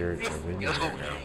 spirits are with me right now.